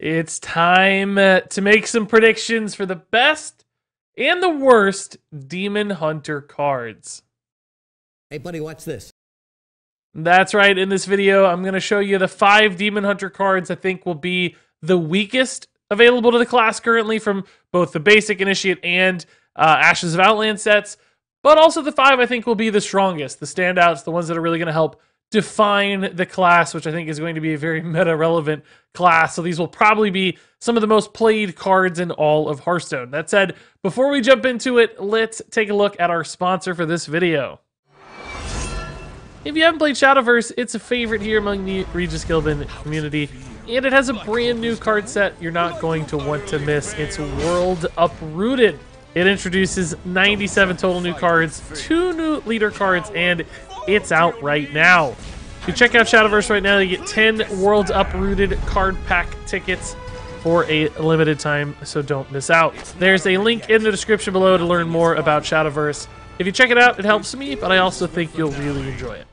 It's time uh, to make some predictions for the best and the worst Demon Hunter cards. Hey, buddy, watch this. That's right. In this video, I'm going to show you the five Demon Hunter cards I think will be the weakest available to the class currently from both the basic Initiate and uh, Ashes of Outland sets, but also the five I think will be the strongest, the standouts, the ones that are really going to help define the class, which I think is going to be a very meta relevant class. So these will probably be some of the most played cards in all of Hearthstone. That said, before we jump into it, let's take a look at our sponsor for this video. If you haven't played Shadowverse, it's a favorite here among the Regis Killbin community, and it has a brand new card set you're not going to want to miss. It's World Uprooted. It introduces 97 total new cards, two new leader cards, and it's out right now. If you check out Shadowverse right now, you get 10 Worlds Uprooted card pack tickets for a limited time, so don't miss out. There's a link in the description below to learn more about Shadowverse. If you check it out, it helps me, but I also think you'll really enjoy it.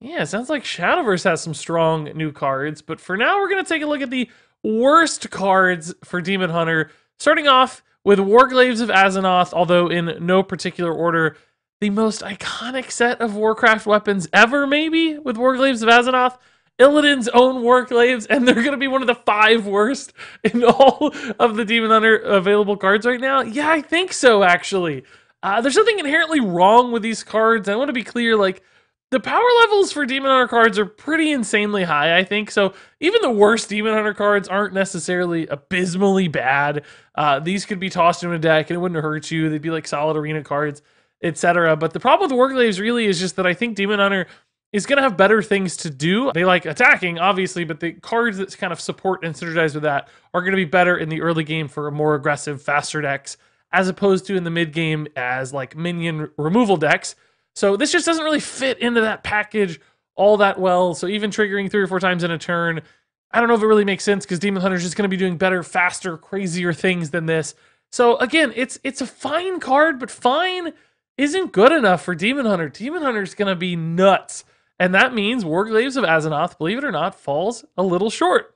Yeah, sounds like Shadowverse has some strong new cards, but for now, we're going to take a look at the worst cards for Demon Hunter. Starting off with Warglaives of Azzinoth, although in no particular order, the most iconic set of Warcraft weapons ever, maybe, with Warglaives of Azzinoth. Illidan's own Warglaives, and they're going to be one of the five worst in all of the Demon Hunter available cards right now. Yeah, I think so, actually. Uh, there's something inherently wrong with these cards. I want to be clear, like, the power levels for Demon Hunter cards are pretty insanely high, I think. So even the worst Demon Hunter cards aren't necessarily abysmally bad. Uh, these could be tossed in a deck and it wouldn't hurt you. They'd be like solid arena cards, etc. But the problem with Warglaives really is just that I think Demon Hunter is going to have better things to do. They like attacking, obviously, but the cards that kind of support and synergize with that are going to be better in the early game for a more aggressive, faster decks, as opposed to in the mid game as like minion removal decks so this just doesn't really fit into that package all that well. So even triggering three or four times in a turn, I don't know if it really makes sense because Demon Hunter is just going to be doing better, faster, crazier things than this. So again, it's it's a fine card, but fine isn't good enough for Demon Hunter. Demon Hunter is going to be nuts. And that means Warglaives of Azzinoth, believe it or not, falls a little short.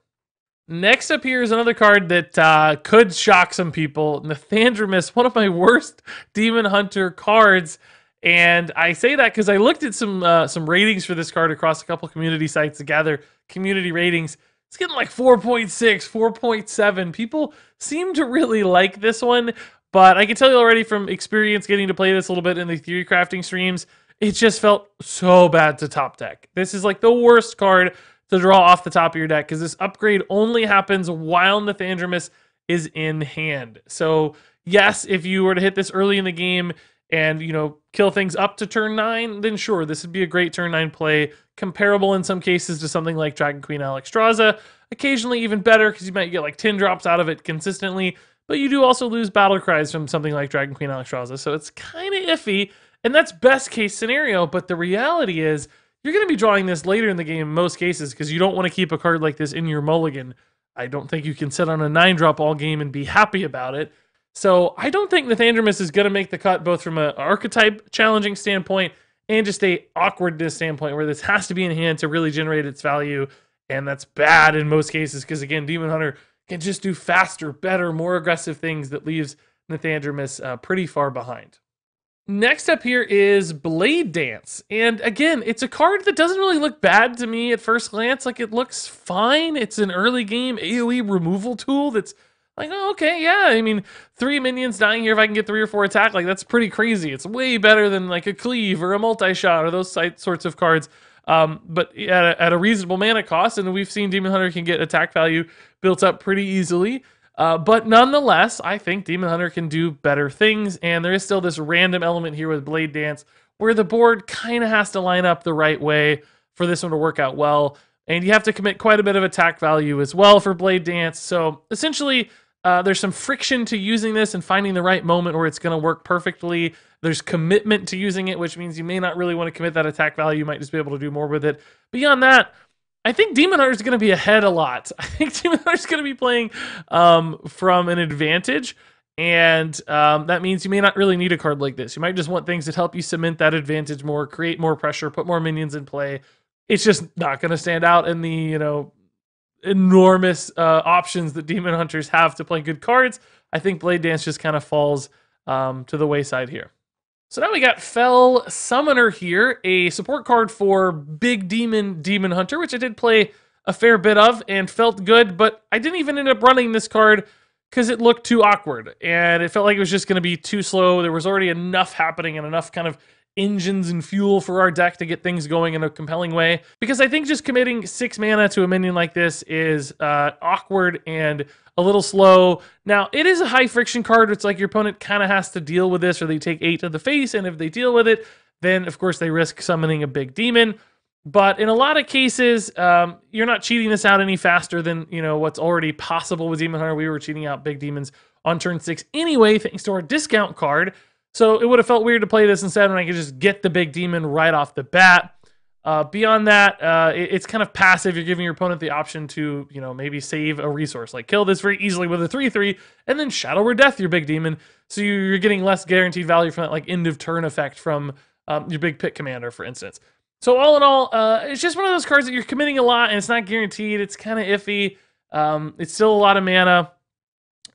Next up here is another card that uh, could shock some people. Nethrandamus, one of my worst Demon Hunter cards. And I say that because I looked at some uh, some ratings for this card across a couple community sites to gather community ratings. It's getting like 4.6, 4.7. People seem to really like this one, but I can tell you already from experience getting to play this a little bit in the theory crafting streams, it just felt so bad to top deck. This is like the worst card to draw off the top of your deck because this upgrade only happens while Nethrandamus is in hand. So yes, if you were to hit this early in the game, and you know kill things up to turn nine, then sure, this would be a great turn nine play, comparable in some cases to something like Dragon Queen Alexstrasza. Occasionally even better because you might get like 10 drops out of it consistently, but you do also lose battle cries from something like Dragon Queen Alexstrasza, so it's kind of iffy, and that's best case scenario, but the reality is you're going to be drawing this later in the game in most cases because you don't want to keep a card like this in your mulligan. I don't think you can sit on a 9 drop all game and be happy about it. So I don't think Nethrandamus is going to make the cut both from an archetype challenging standpoint and just a awkwardness standpoint where this has to be in hand to really generate its value. And that's bad in most cases because again, Demon Hunter can just do faster, better, more aggressive things that leaves Nethrandamus uh, pretty far behind. Next up here is Blade Dance. And again, it's a card that doesn't really look bad to me at first glance. Like it looks fine. It's an early game AoE removal tool that's like, oh, okay, yeah. I mean, three minions dying here if I can get three or four attack, like that's pretty crazy. It's way better than like a cleave or a multi-shot or those sorts of cards. Um, but at a, at a, reasonable mana cost, and we've seen Demon Hunter can get attack value built up pretty easily. Uh, but nonetheless, I think Demon Hunter can do better things, and there is still this random element here with Blade Dance where the board kind of has to line up the right way for this one to work out well. And you have to commit quite a bit of attack value as well for Blade Dance. So essentially, uh, there's some friction to using this and finding the right moment where it's going to work perfectly. There's commitment to using it, which means you may not really want to commit that attack value. You might just be able to do more with it. Beyond that, I think Demon Hunter is going to be ahead a lot. I think Demon Hunter is going to be playing um, from an advantage. And um, that means you may not really need a card like this. You might just want things that help you cement that advantage more, create more pressure, put more minions in play. It's just not going to stand out in the, you know, enormous uh, options that Demon Hunters have to play good cards. I think Blade Dance just kind of falls um, to the wayside here. So now we got Fel Summoner here, a support card for Big Demon Demon Hunter, which I did play a fair bit of and felt good, but I didn't even end up running this card because it looked too awkward and it felt like it was just going to be too slow. There was already enough happening and enough kind of engines and fuel for our deck to get things going in a compelling way. Because I think just committing six mana to a minion like this is uh, awkward and a little slow. Now, it is a high friction card. It's like your opponent kind of has to deal with this or they take eight to the face. And if they deal with it, then of course they risk summoning a big demon. But in a lot of cases, um, you're not cheating this out any faster than you know what's already possible with Demon Hunter. We were cheating out big demons on turn six anyway, thanks to our discount card. So it would have felt weird to play this instead when I could just get the big demon right off the bat. Uh, beyond that, uh, it, it's kind of passive. You're giving your opponent the option to, you know, maybe save a resource, like kill this very easily with a 3-3, and then Shadow Word: Death your big demon. So you're getting less guaranteed value from that, like, end of turn effect from um, your big pit commander, for instance. So all in all, uh, it's just one of those cards that you're committing a lot, and it's not guaranteed. It's kind of iffy. Um, it's still a lot of mana,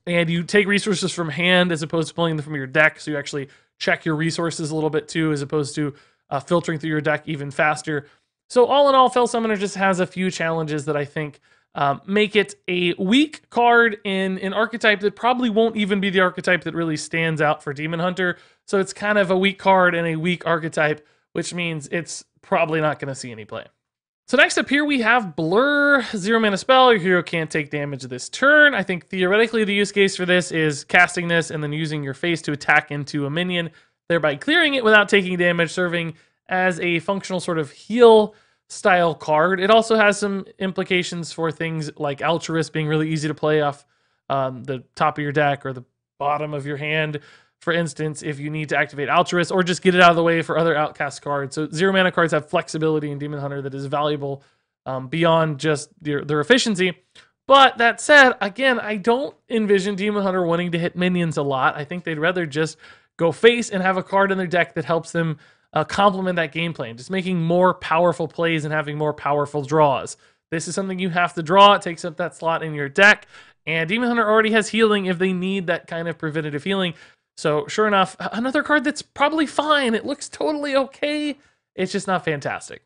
and you take resources from hand as opposed to pulling them from your deck. So you actually check your resources a little bit too, as opposed to uh, filtering through your deck even faster. So all in all, Fel Summoner just has a few challenges that I think um, make it a weak card in an archetype that probably won't even be the archetype that really stands out for Demon Hunter. So it's kind of a weak card and a weak archetype, which means it's probably not going to see any play. So next up here we have Blur, zero mana spell. Your hero can't take damage this turn. I think theoretically the use case for this is casting this and then using your face to attack into a minion thereby clearing it without taking damage, serving as a functional sort of heal style card. It also has some implications for things like Altruist being really easy to play off um, the top of your deck or the bottom of your hand. For instance, if you need to activate Altruist or just get it out of the way for other Outcast cards. So zero mana cards have flexibility in Demon Hunter that is valuable um, beyond just their, their efficiency. But that said, again, I don't envision Demon Hunter wanting to hit minions a lot. I think they'd rather just go face and have a card in their deck that helps them uh, complement that game plan, just making more powerful plays and having more powerful draws. This is something you have to draw. It takes up that slot in your deck. And Demon Hunter already has healing if they need that kind of preventative healing. So, sure enough, another card that's probably fine. It looks totally okay. It's just not fantastic.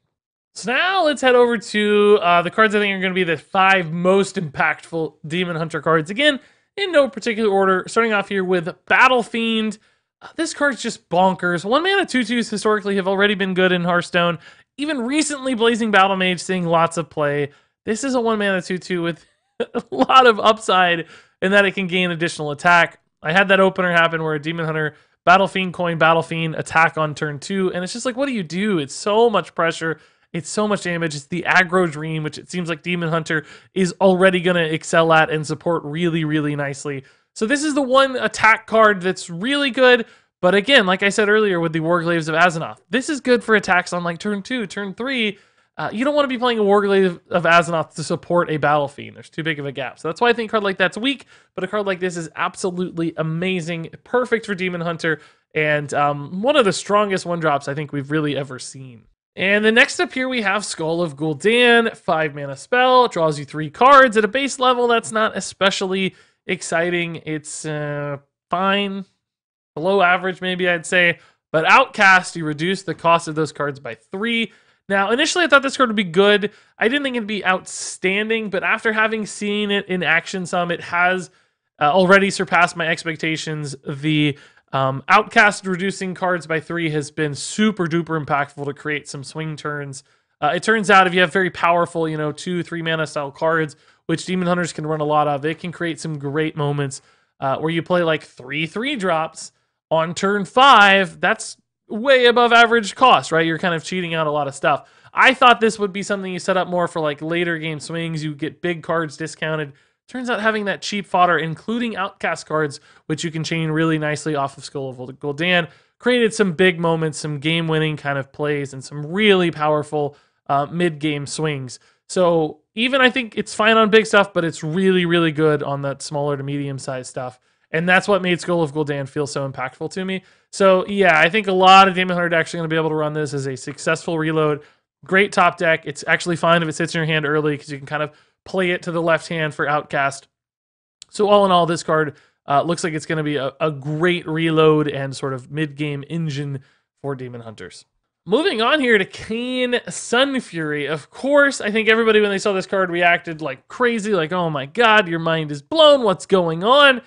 So now let's head over to uh, the cards I think are going to be the five most impactful Demon Hunter cards. Again, in no particular order. Starting off here with Battle Fiend. Uh, this card's just bonkers. One mana tutus historically have already been good in Hearthstone. Even recently, Blazing Battle Mage seeing lots of play. This is a one mana tutu with a lot of upside in that it can gain additional attack. I had that opener happen where a Demon Hunter Battle Fiend coin Battle Fiend attack on turn two, and it's just like, what do you do? It's so much pressure. It's so much damage. It's the aggro dream, which it seems like Demon Hunter is already going to excel at and support really, really nicely. So this is the one attack card that's really good. But again, like I said earlier with the Warglaives of Azzinoth, this is good for attacks on like turn two, turn three. Uh, you don't want to be playing a Warglaive of Azzinoth to support a Battle Fiend. There's too big of a gap. So that's why I think a card like that's weak, but a card like this is absolutely amazing, perfect for Demon Hunter, and um, one of the strongest one drops I think we've really ever seen. And the next up here we have Skull of Gul'dan, five mana spell, draws you three cards at a base level. That's not especially exciting. It's uh, fine, below average, maybe I'd say. But Outcast, you reduce the cost of those cards by three. Now, initially, I thought this card would be good. I didn't think it'd be outstanding, but after having seen it in action some, it has uh, already surpassed my expectations. The um, Outcast reducing cards by three has been super duper impactful to create some swing turns. Uh, it turns out if you have very powerful, you know, two, three mana style cards, which Demon Hunters can run a lot of. It can create some great moments uh, where you play like three three drops on turn five. That's way above average cost, right? You're kind of cheating out a lot of stuff. I thought this would be something you set up more for like later game swings. You get big cards discounted. Turns out having that cheap fodder, including outcast cards, which you can chain really nicely off of Skull of Gul'dan, created some big moments, some game winning kind of plays, and some really powerful uh, mid game swings. So even I think it's fine on big stuff, but it's really, really good on that smaller to medium sized stuff. And that's what made Skull of Gul'dan feel so impactful to me. So yeah, I think a lot of Demon Hunter are going to be able to run this as a successful reload. Great top deck. It's actually fine if it sits in your hand early because you can kind of play it to the left hand for Outcast. So all in all, this card uh, looks like it's going to be a, a great reload and sort of mid-game engine for Demon Hunters. Moving on here to Kayn Sunfury. Of course, I think everybody when they saw this card reacted like crazy, like, oh my god, your mind is blown, what's going on?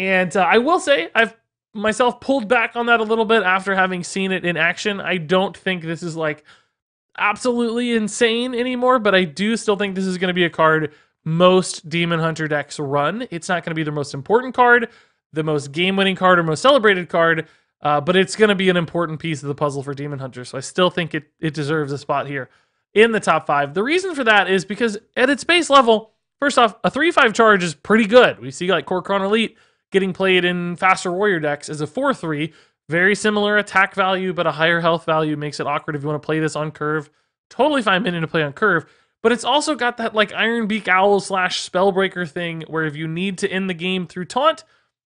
And uh, I will say, I've myself pulled back on that a little bit after having seen it in action. I don't think this is like absolutely insane anymore, but I do still think this is going to be a card most Demon Hunter decks run. It's not going to be the most important card, the most game winning card, or most celebrated card, uh, but it's going to be an important piece of the puzzle for Demon Hunter. So I still think it, it deserves a spot here in the top five. The reason for that is because at its base level, first off, a 3 5 charge is pretty good. We see like Kor'kron Elite getting played in faster warrior decks as a 4 3. Very similar attack value, but a higher health value makes it awkward if you want to play this on curve. Totally fine minion to play on curve. But it's also got that like Ironbeak Owl slash Spellbreaker thing where if you need to end the game through taunt,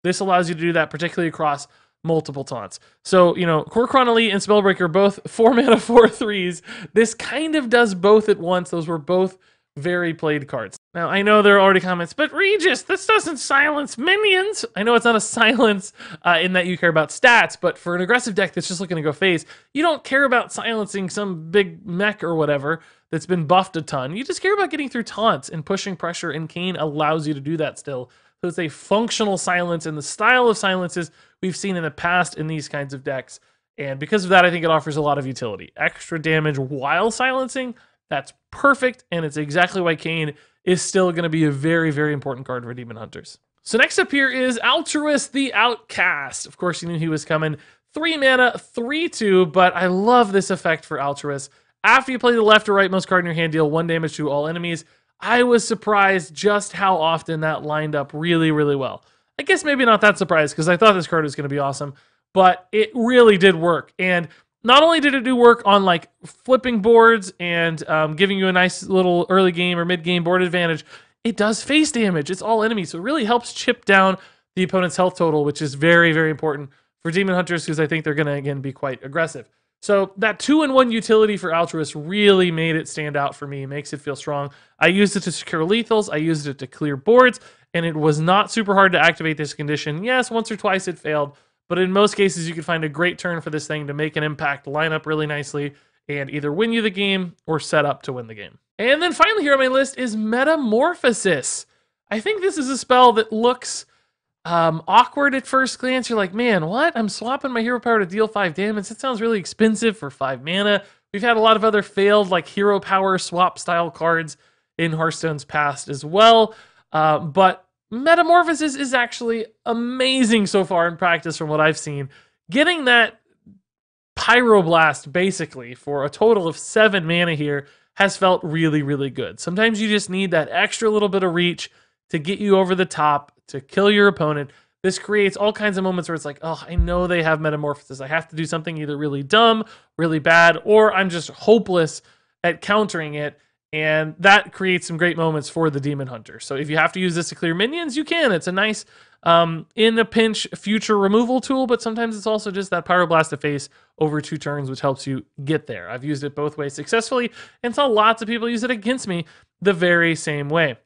this allows you to do that, particularly across multiple taunts. So, you know, Kor'kron Elite and Spellbreaker, both four mana, four threes. This kind of does both at once. Those were both very played cards. Now, I know there are already comments, but Regis, this doesn't silence minions. I know it's not a silence uh, in that you care about stats, but for an aggressive deck that's just looking to go phase, you don't care about silencing some big mech or whatever that's been buffed a ton. You just care about getting through taunts and pushing pressure, and Kayn allows you to do that still. So it's a functional silence and the style of silences we've seen in the past in these kinds of decks. And because of that, I think it offers a lot of utility. Extra damage while silencing, that's perfect, and it's exactly why Kayn is still going to be a very, very important card for Demon Hunters. So next up here is Altruist the Outcast. Of course, you knew he was coming. Three mana, three two, but I love this effect for Altruist. After you play the left or rightmost card in your hand, deal one damage to all enemies. I was surprised just how often that lined up really, really well. I guess maybe not that surprised because I thought this card was going to be awesome, but it really did work. And not only did it do work on like flipping boards and um, giving you a nice little early game or mid game board advantage, it does face damage. It's all enemies, so it really helps chip down the opponent's health total, which is very, very important for demon hunters because I think they're going to again be quite aggressive. So that two in one utility for Altruist really made it stand out for me, makes it feel strong. I used it to secure lethals, I used it to clear boards, and it was not super hard to activate this condition. Yes, once or twice it failed, but in most cases you can find a great turn for this thing to make an impact, line up really nicely, and either win you the game or set up to win the game. And then finally here on my list is Metamorphosis. I think this is a spell that looks um, awkward at first glance. You're like, man, what? I'm swapping my hero power to deal five damage. That sounds really expensive for five mana. We've had a lot of other failed like hero power swap style cards in Hearthstone's past as well. Uh, but Metamorphosis is actually amazing so far in practice from what I've seen. Getting that Pyroblast basically for a total of seven mana here has felt really, really good. Sometimes you just need that extra little bit of reach to get you over the top, to kill your opponent. This creates all kinds of moments where it's like, oh, I know they have metamorphosis. I have to do something either really dumb, really bad, or I'm just hopeless at countering it. And that creates some great moments for the Demon Hunter. So if you have to use this to clear minions, you can. It's a nice um, in a pinch future removal tool, but sometimes it's also just that Pyroblast face over two turns, which helps you get there. I've used it both ways successfully and saw lots of people use it against me the very same way.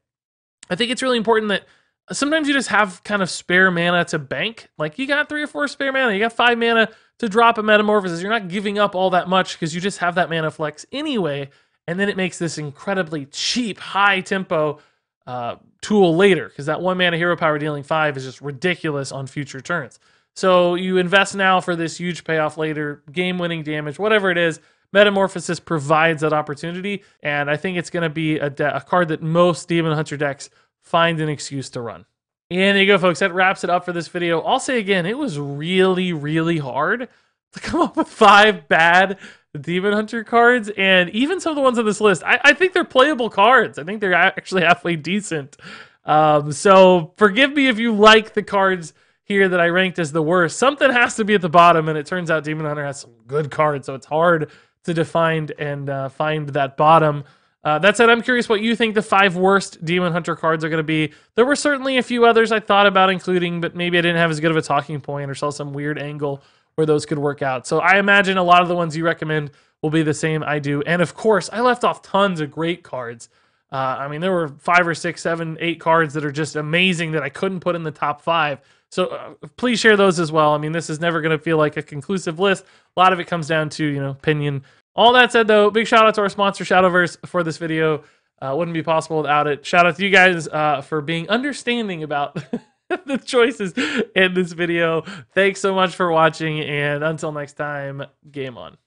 I think it's really important that sometimes you just have kind of spare mana to bank. Like you got three or four spare mana, you got five mana to drop a metamorphosis. You're not giving up all that much because you just have that mana flex anyway. And then it makes this incredibly cheap, high tempo uh, tool later because that one mana hero power dealing five is just ridiculous on future turns. So you invest now for this huge payoff later, game winning damage, whatever it is. Metamorphosis provides that opportunity, and I think it's going to be a, de- a card that most Demon Hunter decks find an excuse to run. And there you go, folks. That wraps it up for this video. I'll say again, it was really, really hard to come up with five bad Demon Hunter cards, and even some of the ones on this list, I, I think they're playable cards. I think they're actually halfway decent. Um, so forgive me if you like the cards here that I ranked as the worst. Something has to be at the bottom, and it turns out Demon Hunter has some good cards, so it's hard to define and uh, find that bottom. Uh, that said, I'm curious what you think the five worst Demon Hunter cards are going to be. There were certainly a few others I thought about including, but maybe I didn't have as good of a talking point or saw some weird angle where those could work out. So I imagine a lot of the ones you recommend will be the same I do. And of course, I left off tons of great cards. Uh, I mean, there were five or six, seven, eight cards that are just amazing that I couldn't put in the top five. So uh, please share those as well. I mean, this is never going to feel like a conclusive list. A lot of it comes down to you know opinion. All that said, though, big shout out to our sponsor Shadowverse for this video. Uh, wouldn't be possible without it. Shout out to you guys uh, for being understanding about the choices in this video. Thanks so much for watching, and until next time, game on.